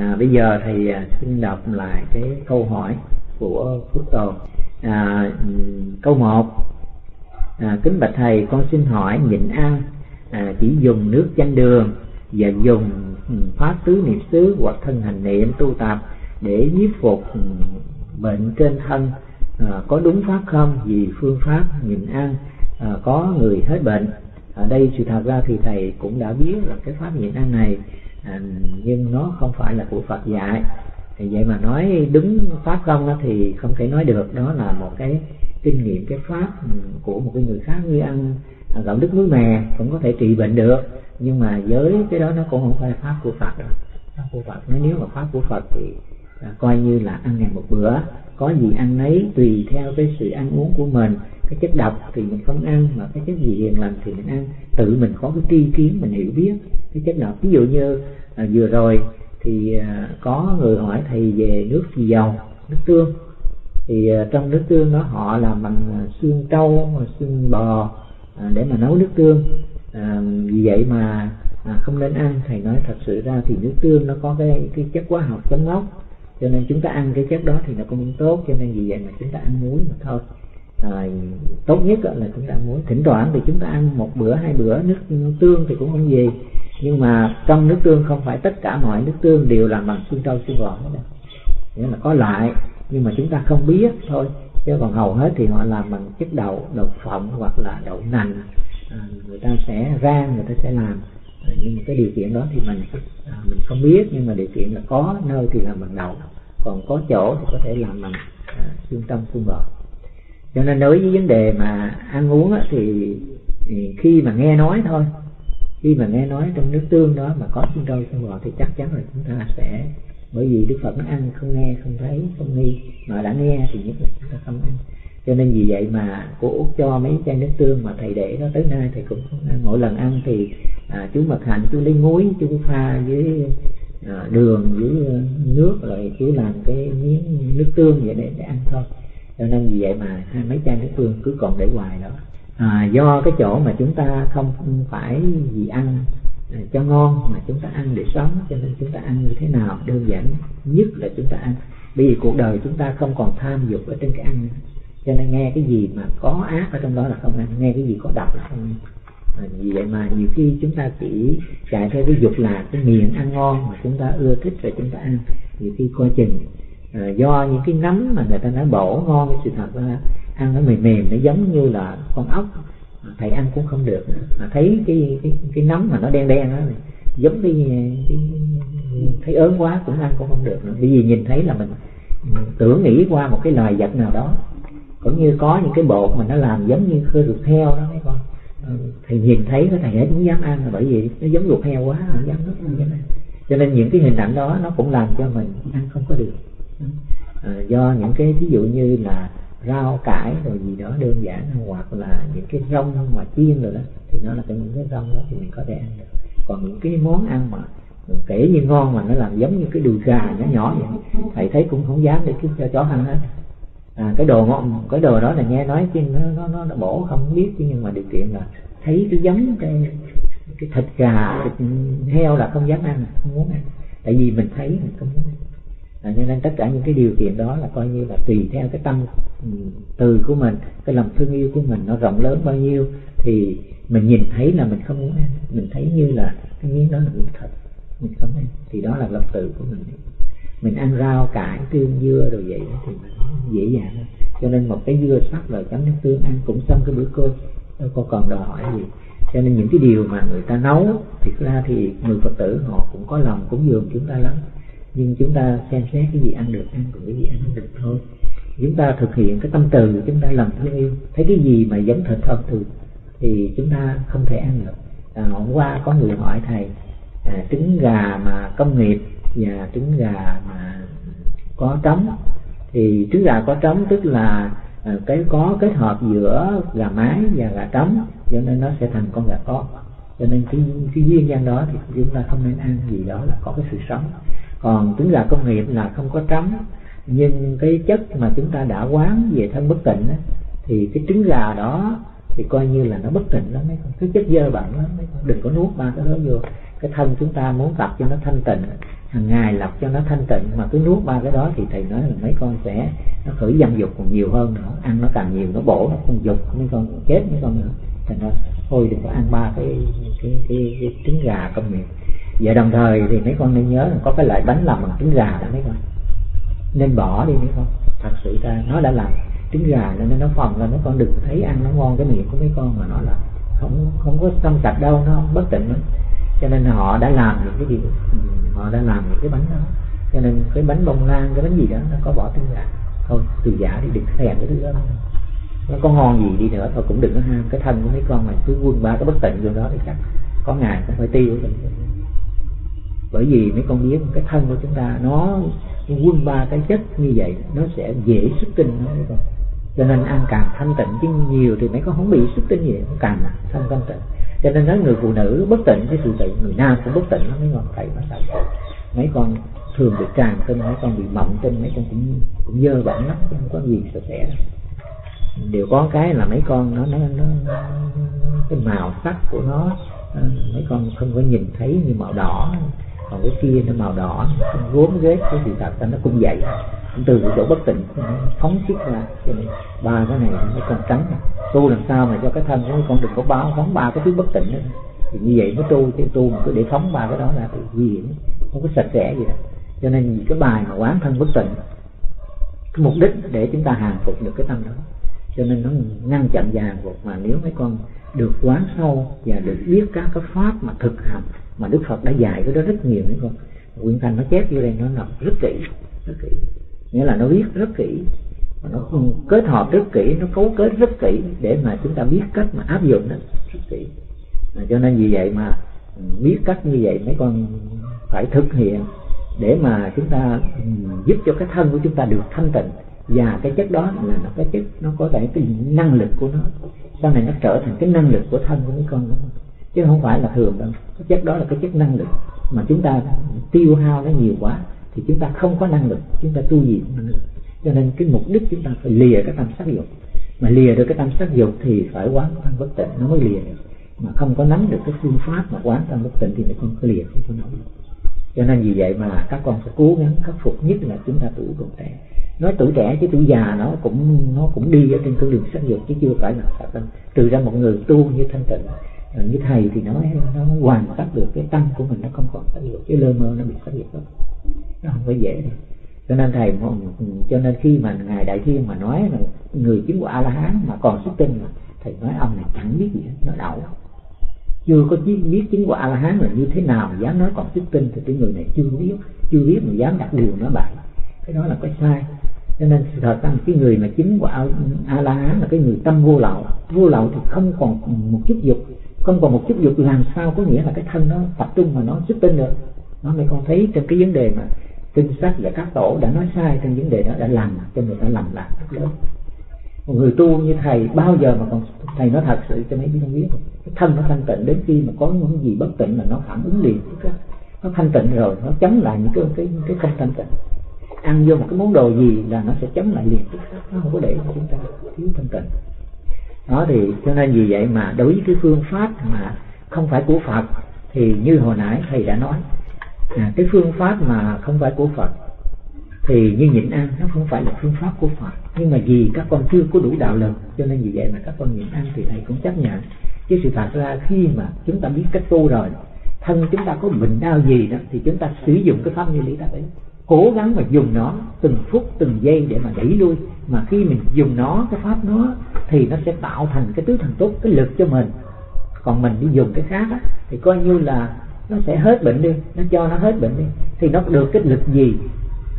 à, bây giờ thì à, xin đọc lại cái câu hỏi của phước tồn à, câu một. À, kính bạch thầy con xin hỏi nhịn ăn à, chỉ dùng nước chanh đường và dùng ừ, pháp tứ niệm xứ hoặc thân hành niệm tu tập để nhiếp phục ừ, bệnh trên thân. À, có đúng pháp không? Vì phương pháp nhịn ăn à, có người hết bệnh. Ở đây sự thật ra thì thầy cũng đã biết là cái pháp nhịn ăn này à, nhưng nó không phải là của Phật dạy. Thì vậy mà nói đúng pháp không đó thì không thể nói được. Đó là một cái kinh nghiệm cái pháp của một cái người khác như ăn gạo đức muối mè cũng có thể trị bệnh được. Nhưng mà với cái đó nó cũng không phải pháp của Phật đâu. Pháp của Phật nếu mà pháp của Phật thì à, coi như là ăn ngày một bữa có gì ăn nấy tùy theo cái sự ăn uống của mình. Cái chất độc thì mình không ăn mà cái chất gì hiền lành thì mình ăn. Tự mình có cái tri kiến mình hiểu biết cái chất độc. Ví dụ như à, vừa rồi thì à, có người hỏi thầy về nước gì dầu nước tương. Thì à, trong nước tương đó họ làm bằng à, xương trâu xương bò à, để mà nấu nước tương. À, vì vậy mà à, không nên ăn. Thầy nói thật sự ra thì nước tương nó có cái cái chất hóa học chống ngốc cho nên chúng ta ăn cái chất đó thì nó cũng tốt cho nên vì vậy mà chúng ta ăn muối mà thôi. À, tốt nhất là chúng ta ăn muối. Thỉnh thoảng thì chúng ta ăn một bữa hai bữa nước, tương thì cũng không gì. Nhưng mà trong nước tương không phải tất cả mọi nước tương đều làm bằng xương trâu xương bò hết đâu nghĩa là có lại nhưng mà chúng ta không biết thôi. Chứ còn hầu hết thì họ làm bằng chất đậu đậu phộng hoặc là đậu nành. À, người ta sẽ rang người ta sẽ làm à, nhưng mà cái điều kiện đó thì mình à, mình không biết nhưng mà điều kiện là có nơi thì làm bằng đầu còn có chỗ thì có thể làm bằng à, xương tâm xương bò cho nên đối với vấn đề mà ăn uống á, thì, thì khi mà nghe nói thôi khi mà nghe nói trong nước tương đó mà có xương trâu xương bò thì chắc chắn là chúng ta sẽ bởi vì đức phật nó ăn không nghe không thấy không nghi mà đã nghe thì nhất là chúng ta không ăn. Cho nên vì vậy mà cô út cho mấy chai nước tương mà thầy để đó tới nay thầy cũng không ăn. Mỗi lần ăn thì à, chú mật hạnh chú lấy muối chú pha với à, đường với à, nước rồi chú làm cái miếng nước tương vậy để để ăn thôi. Cho nên vì vậy mà hai mấy chai nước tương cứ còn để hoài đó. À, do cái chỗ mà chúng ta không phải vì ăn à, cho ngon mà chúng ta ăn để sống cho nên chúng ta ăn như thế nào đơn giản nhất là chúng ta ăn. Bởi vì cuộc đời chúng ta không còn tham dục ở trên cái ăn nữa. Cho nên nghe cái gì mà có ác ở trong đó là không ăn nghe cái gì có độc là không ăn vì vậy mà nhiều khi chúng ta chỉ chạy theo cái dục là cái miệng ăn ngon mà chúng ta ưa thích rồi chúng ta ăn. Nhiều khi coi chừng à, do những cái nấm mà người ta nói bổ ngon cái sự thật là ăn nó mềm mềm nó giống như là con ốc thầy ăn cũng không được. Mà thấy cái cái cái nấm mà nó đen đen đó giống cái, cái thấy ớn quá cũng ăn cũng không được nữa. bởi vì nhìn thấy là mình tưởng nghĩ qua một cái loài vật nào đó. Cũng như có những cái bột mà nó làm giống như khơi ruột heo đó mấy con thì nhìn thấy cái này ấy cũng dám ăn là bởi vì nó giống ruột heo quá không dám nó không dám ăn cho nên những cái hình ảnh đó nó cũng làm cho mình ăn không có được. À, do những cái ví dụ như là rau cải rồi gì đó đơn giản hoặc là những cái rong mà chiên rồi đó thì nó là cái những cái rong đó thì mình có thể ăn được. Còn những cái món ăn mà kể như ngon mà nó làm giống như cái đùi gà nhỏ nhỏ vậy thầy thấy cũng không dám để cho chó ăn hết à, cái đồ ngon cái đồ đó là nghe nói chứ nó nó nó, nó bổ không biết chứ nhưng mà điều kiện là thấy cái giống cái cái thịt gà thịt heo là không dám ăn không muốn ăn. Tại vì mình thấy mình không muốn ăn. À, cho nên tất cả những cái điều kiện đó là coi như là tùy theo cái tâm ừ, từ của mình cái lòng thương yêu của mình nó rộng lớn bao nhiêu thì mình nhìn thấy là mình không muốn ăn. Mình thấy như là cái miếng đó là miếng thịt mình không ăn. Thì đó là lòng từ của mình mình ăn rau cải tương dưa rồi vậy thì mình dễ dàng hơn. Cho nên một cái dưa sắc rồi chấm nước tương ăn cũng xong cái bữa cơm. Đâu có còn đòi hỏi gì. Cho nên những cái điều mà người ta nấu thực ra thì người phật tử họ cũng có lòng cũng dường chúng ta lắm. Nhưng chúng ta xem xét cái gì ăn được ăn còn cái gì ăn được thôi. Chúng ta thực hiện cái tâm từ chúng ta làm thương yêu. Thấy cái gì mà giống thịt âm từ thì chúng ta không thể ăn được. À, hôm qua có người hỏi thầy à, trứng gà mà công nghiệp và trứng gà mà có trống. Thì trứng gà có trống tức là ờ, cái có kết hợp giữa gà mái và gà trống, cho nên nó sẽ thành con gà con cho nên cái cái duyên gian đó thì chúng ta không nên ăn gì đó là có cái sự sống. Còn trứng gà công nghiệp là không có trống, nhưng cái chất mà chúng ta đã quán về thân bất tịnh thì cái trứng gà đó thì coi như là nó bất tỉnh lắm mấy con. Cái chất dơ bẩn lắm mấy con. Đừng có nuốt ba cái đó vô. Cái thân chúng ta muốn tập cho nó thanh tịnh hàng ngày lọc cho nó thanh tịnh mà cứ nuốt ba cái đó thì thầy nói là mấy con sẽ nó khởi dâm dục còn nhiều hơn nữa. Ăn nó càng nhiều nó bổ nó không dục mấy con chết mấy con nữa. Thành ra thôi đừng có ăn ba cái cái cái, cái trứng gà công nghiệp. Và đồng thời thì mấy con nên nhớ là có cái loại bánh làm bằng trứng gà đó mấy con. Nên bỏ đi mấy con. Thật sự ra nó đã làm trứng gà nên nó phòng là mấy con đừng thấy ăn, nó ngon cái miệng của mấy con mà nó là không không có trong sạch đâu, nó bất tịnh lắm. Cho nên họ đã làm những cái điều họ đã làm những cái bánh đó. Cho nên cái bánh bông lan, cái bánh gì đó, nó có bỏ trứng gà. Thôi, từ giả đi, đừng thèm cái thứ đó. Nó có ngon gì đi nữa, thôi cũng đừng có ham cái thân của mấy con mà cứ quân ba cái bất tịnh vô đó thì chắc có ngày cũng phải tiêu bởi vì mấy con biết cái thân của chúng ta, nó quân ba cái chất như vậy, nó sẽ dễ xuất tinh nó mấy con cho nên ăn càng thanh tịnh chứ nhiều thì mấy con không bị xuất tinh gì cũng càng không thanh tịnh. Cho nên nói người phụ nữ bất tịnh cái sự tịnh người nam cũng bất tịnh lắm mấy con thầy bắt đầu. Mấy con thường bị tràn tinh mấy con bị mộng tinh mấy con cũng cũng dơ bẩn lắm chứ không có gì sạch sẽ. Đều có cái là mấy con nó nó, nó, nó cái màu sắc của nó ờ, mấy con không có nhìn thấy như màu đỏ. Còn cái kia nó màu đỏ gốm ghét cái gì thật nó cũng vậy từ cái chỗ bất tỉnh, phóng xuất ra cho nên ba cái này nó còn trắng tu làm sao mà cho cái thân của con đừng có báo phóng ba cái thứ bất tỉnh đó thì như vậy nó tu thì tu mà cứ để phóng ba cái đó ra thì nguy hiểm, không có sạch sẽ gì đâu. Cho nên cái bài mà quán thân bất tịnh cái mục đích để chúng ta hàng phục được cái tâm đó. Cho nên nó ngăn chặn và hàng phục. Mà nếu mấy con được quán sâu và được biết các cái pháp mà thực hành mà Đức Phật đã dạy cái đó rất nhiều mấy con Quyển Thành nó chép vô đây, nó nằm rất kỹ rất kỹ nghĩa là nó viết rất kỹ. Nó kết hợp rất kỹ nó cấu kết rất kỹ để mà chúng ta biết cách mà áp dụng nó rất kỹ. À, cho nên vì vậy mà ừ, biết cách như vậy mấy con phải thực hiện để mà chúng ta ừ, giúp cho cái thân của chúng ta được thanh tịnh. Và cái chất đó là nó cái chất nó có thể cái năng lực của nó. Sau này nó trở thành cái năng lực của thân của mấy con đó. chứ không phải là thường đâu. Cái chất đó là cái chất năng lực mà chúng ta tiêu hao nó nhiều quá thì chúng ta không có năng lực, chúng ta tu gì cũng năng lực cho nên cái mục đích chúng ta phải lìa cái tâm sắc dục. Mà lìa được cái tâm sắc dục thì phải quán tâm bất tịnh, nó mới lìa được. Mà không có nắm được cái phương pháp mà quán tâm bất tịnh thì nó không có lìa, không có nổi. Cho nên vì vậy mà các con phải cố gắng khắc phục, nhất là chúng ta tuổi còn trẻ. Nói tuổi trẻ chứ tuổi già nó cũng nó cũng đi ở trên con đường sắc dục chứ chưa phải là thật tâm. trừ ra một người tu như thanh tịnh ờ, như thầy thì nói nó hoàn tất được cái tâm của mình nó không còn sắc dục, cái lơ mơ nó bị sắc dục đó nó không phải dễ đâu. Cho nên thầy cho nên khi mà ngài đại thiên mà nói là người chứng của a la hán mà còn xuất tinh mà, thầy nói ông này chẳng biết gì hết, nó đậu chưa có biết chứng của a la hán là như thế nào dám nói còn xuất tinh thì cái người này chưa biết chưa biết mà dám đặt điều nói bậy. Cái đó là cái sai. Cho nên sự thật rằng cái người mà chứng của a la hán là cái người tâm vô lậu. Vô lậu thì không còn một chút dục. Không còn một chút dục làm sao có nghĩa là cái thân nó tập trung mà nó xuất tinh được. Nó mới con thấy trong cái vấn đề mà kinh sách và các tổ đã nói sai trong vấn đề đó, đã làm cho người ta lầm lạc rất lớn một người tu như thầy, bao giờ mà còn thầy nói thật sự cho mấy đứa không biết. Cái thân nó thanh tịnh, đến khi mà có những gì bất tịnh là nó phản ứng liền nó thanh tịnh rồi, nó chấm lại những cái cái cái không thanh tịnh. Ăn vô một cái món đồ gì là nó sẽ chấm lại liền nó không có để chúng ta thiếu thanh tịnh. Đó thì cho nên vì vậy mà đối với cái phương pháp mà không phải của Phật, thì như hồi nãy thầy đã nói à, cái phương pháp mà không phải của Phật thì như nhịn ăn nó không phải là phương pháp của Phật. Nhưng mà vì các con chưa có đủ đạo lực cho nên vì vậy mà các con nhịn ăn thì thầy cũng chấp nhận. Chứ sự thật ra khi mà chúng ta biết cách tu rồi thân chúng ta có bệnh đau gì đó thì chúng ta sử dụng cái pháp như lý đáp ấy cố gắng mà dùng nó từng phút từng giây để mà đẩy lui. Mà khi mình dùng nó cái pháp nó thì nó sẽ tạo thành cái tứ thần tốt cái lực cho mình. Còn mình đi dùng cái khác á, thì coi như là nó sẽ hết bệnh đi. Nó cho nó hết bệnh đi. Thì nó được cái lực gì?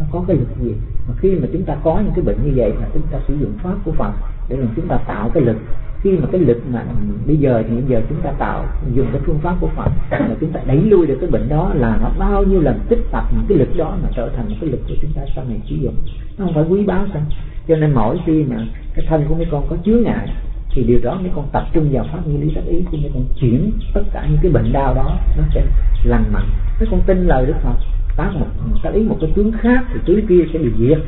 Nó có cái lực gì? Mà khi mà chúng ta có những cái bệnh như vậy là chúng ta sử dụng pháp của Phật để làm chúng ta tạo cái lực. Khi mà cái lực mà bây giờ thì bây giờ chúng ta tạo, dùng cái phương pháp của Phật mà chúng ta đẩy lui được cái bệnh đó là nó bao nhiêu lần tích tập những cái lực đó mà trở thành cái lực của chúng ta sau này sử dụng. Nó không phải quý báu sao? Cho nên mỗi khi mà cái thân của mấy con có chứa ngại thì điều đó mấy con tập trung vào pháp như lý tác ý thì mấy con chuyển tất cả những cái bệnh đau đó, nó sẽ lành mạnh. Mấy con tin lời đức phật tác một tác ý một cái tướng khác thì tướng kia sẽ bị diệt.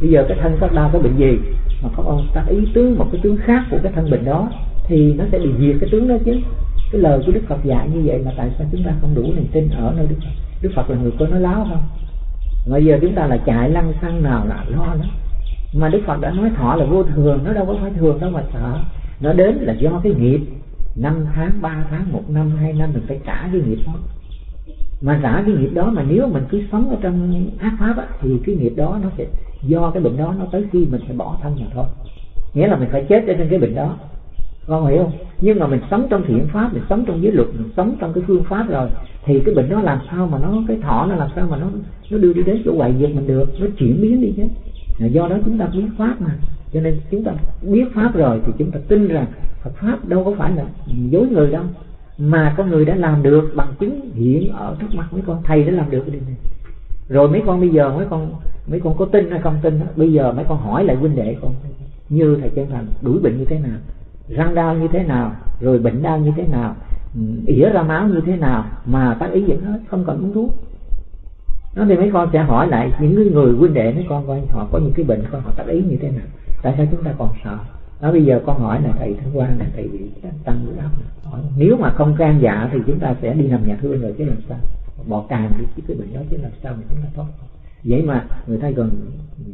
Bây giờ cái thân các đau có bệnh gì? Mà có ông ta ý tướng một cái tướng khác của cái thân bệnh đó, thì nó sẽ bị diệt cái tướng đó chứ. Cái lời của đức phật dạy như vậy mà tại sao chúng ta không đủ niềm tin ở nơi đức phật? Đức phật là người có nói láo không? Bây giờ chúng ta là chạy lăng xăng nào là lo đó mà đức phật đã nói thọ là vô thường nó đâu có phải thường đâu mà sợ. Nó đến là do cái nghiệp. Năm tháng ba tháng một năm hai năm mình phải trả cái nghiệp đó. Mà trả cái nghiệp đó mà nếu mình cứ sống ở trong ác pháp á, thì cái nghiệp đó nó sẽ do cái bệnh đó nó tới khi mình phải bỏ thân mà thôi. Nghĩa là mình phải chết trên cái bệnh đó. Con hiểu không? Nhưng mà mình sống trong thiện pháp mình sống trong giới luật mình sống trong cái phương pháp rồi thì cái bệnh đó làm sao mà nó cái thọ nó làm sao mà nó nó đưa đi đến chỗ hoại diệt mình được? Nó chuyển biến đi chứ do đó chúng ta biết pháp mà. Cho nên chúng ta biết pháp rồi thì chúng ta tin rằng Phật pháp đâu có phải là dối người đâu. Mà con người đã làm được bằng chứng hiện ở trước mặt mấy con thầy đã làm được cái điều này. Rồi mấy con bây giờ, mấy con mấy con có tin hay không tin đó. bây giờ mấy con hỏi lại huynh đệ con, như thầy chân thành đuổi bệnh như thế nào? Răng đau như thế nào? Rồi bệnh đau như thế nào? Ừ, ỉa ra máu như thế nào? Mà tác ý vẫn hết không cần uống thuốc nó thì mấy con sẽ hỏi lại những người huynh đệ, mấy con coi họ có những cái bệnh con họ tác ý như thế nào. Tại sao chúng ta còn sợ? Đó bây giờ con hỏi là thầy thanh quan là thầy bị tăng huyết áp hỏi, nếu mà không can dạ thì chúng ta sẽ đi nằm nhà thương rồi chứ làm sao? Bỏ càng đi cái bệnh đó chứ làm sao mà chúng ta thoát vậy mà người ta gần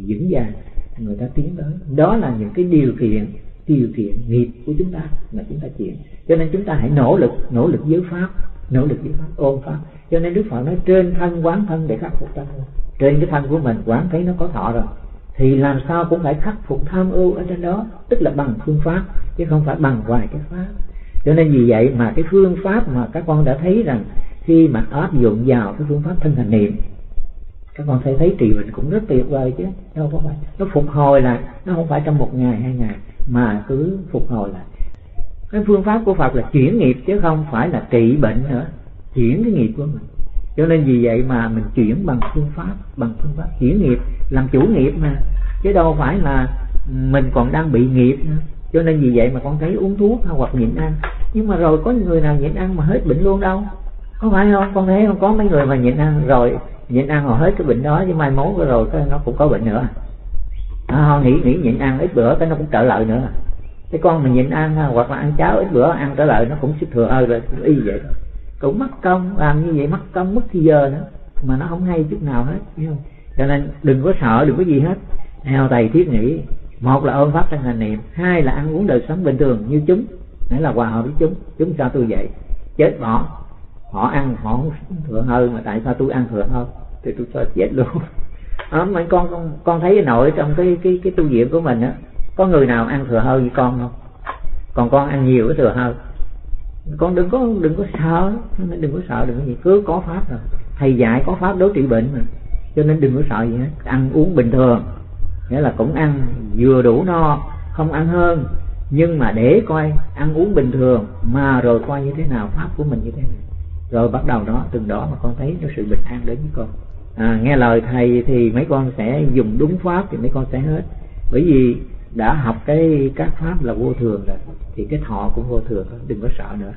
vững vàng, người ta tiến tới. Đó là những cái điều kiện điều kiện nghiệp của chúng ta mà chúng ta chuyển cho nên chúng ta hãy nỗ lực nỗ lực giới pháp nỗ lực giới pháp ôn pháp. Cho nên đức phật nói trên thân quán thân để khắc phục tâm trên cái thân của mình, quán thấy nó có thọ rồi, thì làm sao cũng phải khắc phục tham ưu ở trên đó, tức là bằng phương pháp, chứ không phải bằng vài cái pháp. Cho nên vì vậy mà cái phương pháp mà các con đã thấy rằng, khi mà áp dụng vào cái phương pháp thân hành niệm, các con sẽ thấy trì bệnh cũng rất tuyệt vời chứ, đâu có phải. Nó phục hồi lại, nó không phải trong một ngày, hai ngày, mà cứ phục hồi lại cái phương pháp của Phật là chuyển nghiệp chứ không phải là trị bệnh nữa. Chuyển cái nghiệp của mình. Cho nên vì vậy mà mình chuyển bằng phương pháp bằng phương pháp chuyển nghiệp làm chủ nghiệp mà. Chứ đâu phải là mình còn đang bị nghiệp nữa. Cho nên vì vậy mà con thấy uống thuốc hoặc nhịn ăn. Nhưng mà rồi có người nào nhịn ăn mà hết bệnh luôn đâu? Có phải không? Con thấy không? Có mấy người mà nhịn ăn rồi nhịn ăn họ hết cái bệnh đó chứ mai mốt rồi cái nó cũng có bệnh nữa. À, họ nghĩ nghĩ nhịn ăn ít bữa cái nó cũng trở lại nữa cái con mà nhịn ăn hoặc là ăn cháo ít bữa ăn trở lại nó cũng sức thừa hơi rồi y vậy. Cũng mất công làm như vậy mất công mất thì giờ nữa. Mà nó không hay chút nào hết hiểu không? Cho nên đừng có sợ đừng có gì hết. Theo thầy thiết nghĩ một là ơn pháp trong hành niệm hai là ăn uống đời sống bình thường như chúng. Nghĩa là hòa hợp với chúng chúng sao tôi vậy chết bỏ. Họ ăn họ không thừa hơn mà tại sao tôi ăn thừa hơn thì tôi cho chết luôn. À, mà con con con thấy nội trong cái cái cái tu viện của mình á có người nào ăn thừa hơn với con không? Còn con ăn nhiều cái thừa hơn con đừng có đừng có sợ. Đừng có sợ đừng có gì. Cứ có pháp rồi thầy dạy có pháp đối trị bệnh mà. Cho nên đừng có sợ gì hết. Ăn uống bình thường. Nghĩa là cũng ăn vừa đủ no không ăn hơn. Nhưng mà để coi ăn uống bình thường mà rồi coi như thế nào pháp của mình như thế nào. Rồi bắt đầu đó từng đó mà con thấy nó sự bình an đến với con. À, nghe lời thầy thì mấy con sẽ dùng đúng pháp thì mấy con sẽ hết. Bởi vì đã học cái các pháp là vô thường rồi, thì cái thọ cũng vô thường đừng có sợ nữa.